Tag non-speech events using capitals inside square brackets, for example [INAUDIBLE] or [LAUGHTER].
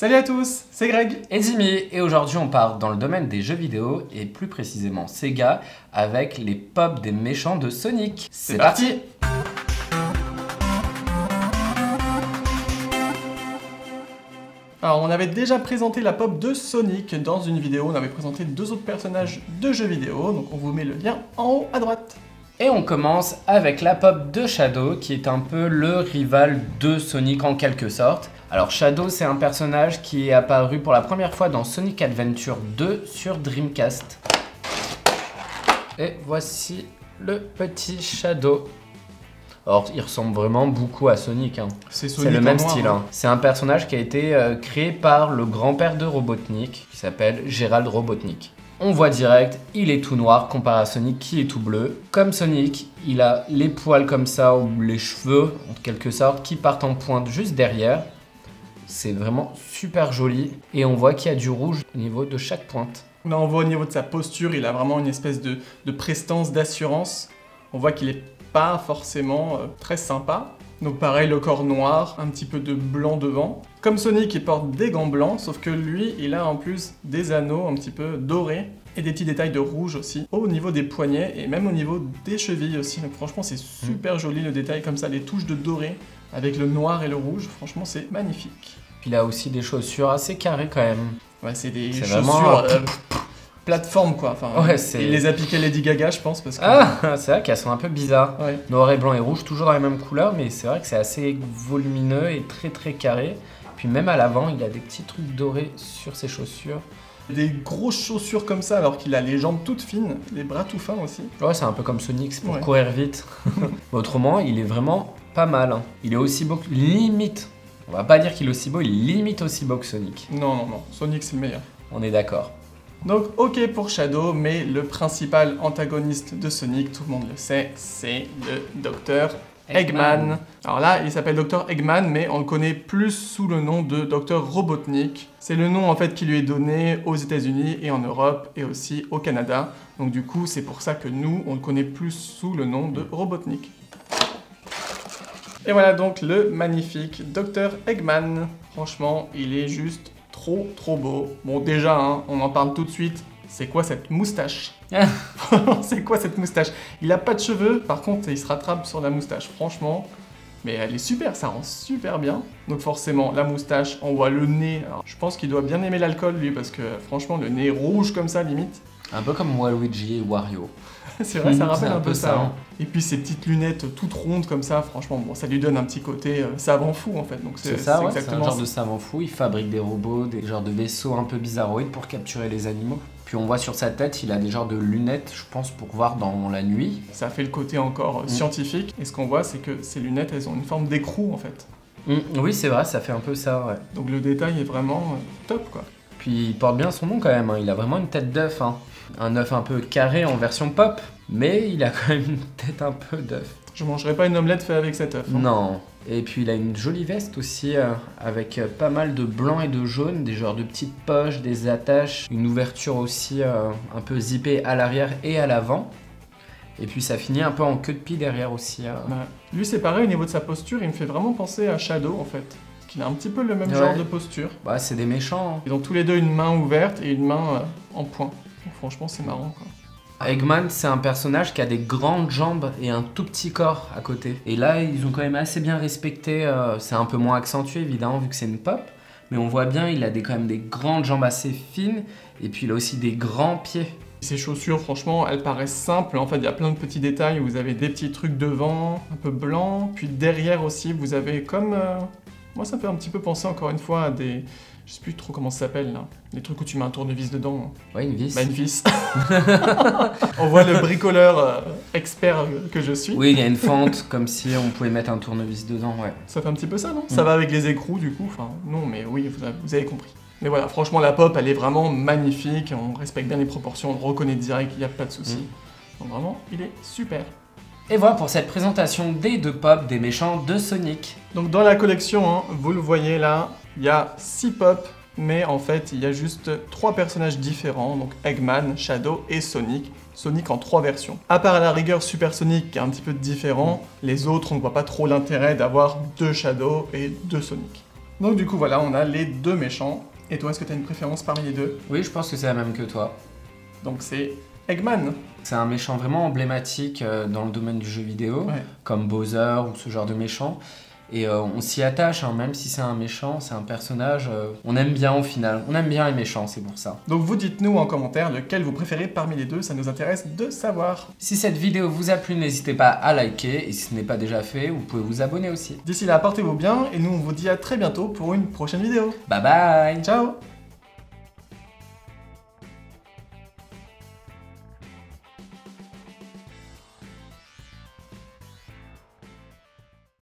Salut à tous, c'est Greg et Zimi, et aujourd'hui on part dans le domaine des jeux vidéo, et plus précisément Sega, avec les pop des méchants de Sonic. C'est parti Alors on avait déjà présenté la pop de Sonic dans une vidéo, on avait présenté deux autres personnages de jeux vidéo, donc on vous met le lien en haut à droite. Et on commence avec la pop de Shadow, qui est un peu le rival de Sonic en quelque sorte. Alors Shadow, c'est un personnage qui est apparu pour la première fois dans Sonic Adventure 2 sur Dreamcast. Et voici le petit Shadow. Alors, il ressemble vraiment beaucoup à Sonic. Hein. C'est le même style. Hein. C'est un personnage qui a été euh, créé par le grand-père de Robotnik, qui s'appelle Gérald Robotnik. On voit direct, il est tout noir comparé à Sonic qui est tout bleu. Comme Sonic, il a les poils comme ça, ou les cheveux, en quelque sorte, qui partent en pointe juste derrière. C'est vraiment super joli. Et on voit qu'il y a du rouge au niveau de chaque pointe. Là, on voit au niveau de sa posture, il a vraiment une espèce de, prestance, d'assurance. On voit qu'il est pas forcément euh, très sympa. Donc pareil, le corps noir, un petit peu de blanc devant. Comme Sonic, il porte des gants blancs, sauf que lui, il a en plus des anneaux un petit peu dorés et des petits détails de rouge aussi, au niveau des poignets et même au niveau des chevilles aussi. Donc franchement, c'est super joli le détail comme ça, les touches de doré avec le noir et le rouge. Franchement, c'est magnifique. Puis il a aussi des chaussures assez carrées quand même. Ouais, c'est des chaussures... Euh, plateforme quoi. Enfin, ouais, il les a piqué Lady Gaga, je pense. Parce que... Ah, c'est vrai qu'elles sont un peu bizarres. Noir et blanc et rouge, toujours dans la même couleur, mais c'est vrai que c'est assez volumineux et très très carré. Puis même à l'avant, il a des petits trucs dorés sur ses chaussures. Des grosses chaussures comme ça, alors qu'il a les jambes toutes fines, les bras tout fins aussi. Ouais, c'est un peu comme Sonic, c'est pour courir vite. [LAUGHS] Autrement, il est vraiment pas mal. Hein. Il est aussi beau, limite. On va pas dire qu'il est aussi beau, il est limite aussi beau que Sonic. Non, non, non. Sonic, c'est le meilleur. On est d'accord. Donc ok pour Shadow, mais le principal antagoniste de Sonic, tout le monde le sait, c'est le Docteur Eggman. Alors là, il s'appelle Dr Eggman, mais on le connaît plus sous le nom de Dr Robotnik. C'est le nom en fait qui lui est donné aux États-Unis et en Europe et aussi au Canada. Donc du coup, c'est pour ça que nous, on le connaît plus sous le nom de Robotnik. Et voilà donc le magnifique Dr Eggman. Franchement, il est juste trop trop beau. Bon déjà, hein, on en parle tout de suite. C'est quoi cette moustache? [LAUGHS] C'est quoi cette moustache? Il a pas de cheveux, par contre il se rattrape sur la moustache, franchement. Mais elle est super, ça rend super bien. Donc forcément, la moustache, on voit le nez. je pense qu'il doit bien aimer l'alcool lui, parce que franchement, le nez rouge comme ça, limite. Un peu comme Waluigi et Wario. [LAUGHS] c'est vrai, ça rappelle un, peu ça. Hein. Et puis ces petites lunettes toutes rondes comme ça, franchement, bon, ça lui donne un petit côté euh, savant fou en fait. Donc c'est ça, ouais, exactement un genre de savant fou. Il fabrique des robots, des genres de vaisseaux un peu bizarroïdes pour capturer les animaux. Puis on voit sur sa tête, il a des genres de lunettes, je pense, pour voir dans la nuit. Ça fait le côté encore mm. scientifique. Et ce qu'on voit, c'est que ces lunettes, elles ont une forme d'écrou en fait. Mm. Oui, c'est vrai, ça fait un peu ça, ouais. Donc le détail est vraiment euh, top, quoi. Puis il porte bien son nom quand même, hein. il a vraiment une tête d'œuf. Hein. Un œuf un peu carré en version pop, mais il a quand même une tête un peu d'œuf. Je mangerai pas une omelette faite avec cet œuf. Hein. Non. Et puis il a une jolie veste aussi, euh, avec euh, pas mal de blanc et de jaune, des genres de petites poches, des attaches, une ouverture aussi euh, un peu zippée à l'arrière et à l'avant. Et puis ça finit un peu en queue de pie derrière aussi. Bah, lui c'est pareil au niveau de sa posture, il me fait vraiment penser à Shadow en fait. Il a un petit peu le même genre de posture. Bah, c'est des méchants. Hein. Ils ont tous les deux une main ouverte et une main en point. franchement, c'est marrant quoi. Eggman, c'est un personnage qui a des grandes jambes et un tout petit corps à côté. Et là, ils ont quand même assez bien respecté. Euh, c'est un peu moins accentué, évidemment, vu que c'est une pop. Mais on voit bien, il a des, quand même des grandes jambes assez fines. Et puis, il a aussi des grands pieds. Ces chaussures, franchement, elles paraissent simples. En fait, il y a plein de petits détails. Vous avez des petits trucs devant, un peu blanc. Puis derrière aussi, vous avez comme... Euh, moi, ça me fait un petit peu penser, encore une fois, à des je sais plus trop comment ça s'appelle là. Les trucs où tu mets un tournevis dedans. Ouais, une vis. Bah, une vis. on voit le bricoleur euh, expert que je suis. Oui, il y a une fente comme si on pouvait mettre un tournevis dedans, ouais. Ça fait un petit peu ça, non? Ça mm. va avec les écrous du coup? Enfin, non, mais oui, vous avez, compris. Mais voilà, franchement, la pop, elle est vraiment magnifique. On respecte bien les proportions, on le reconnaît direct, il n'y a pas de souci. Mm. Donc vraiment, il est super. Et voilà pour cette présentation des deux pop des méchants de Sonic. Donc dans la collection, hein, vous le voyez là, il y a 6 pop, mais en fait, il y a juste 3 personnages différents, donc Eggman, Shadow et Sonic. Sonic en 3 versions. À part à la rigueur Super Sonic qui est un petit peu différent, les autres on ne voit pas trop l'intérêt d'avoir deux Shadow et deux Sonic. Donc du coup, voilà, on a les deux méchants. Et toi, est-ce que tu as une préférence parmi les deux? Oui, je pense que c'est la même que toi. Donc c'est Eggman. C'est un méchant vraiment emblématique euh, dans le domaine du jeu vidéo, Ouais. comme Bowser ou ce genre de méchant. Et euh, on s'y attache, hein, même si c'est un méchant, c'est un personnage. euh, on aime bien au final. On aime bien les méchants, c'est pour ça. Donc vous dites-nous en commentaire lequel vous préférez parmi les deux, ça nous intéresse de savoir. Si cette vidéo vous a plu, n'hésitez pas à liker. Et si ce n'est pas déjà fait, vous pouvez vous abonner aussi. D'ici là, portez-vous bien et nous on vous dit à très bientôt pour une prochaine vidéo. Bye bye Ciao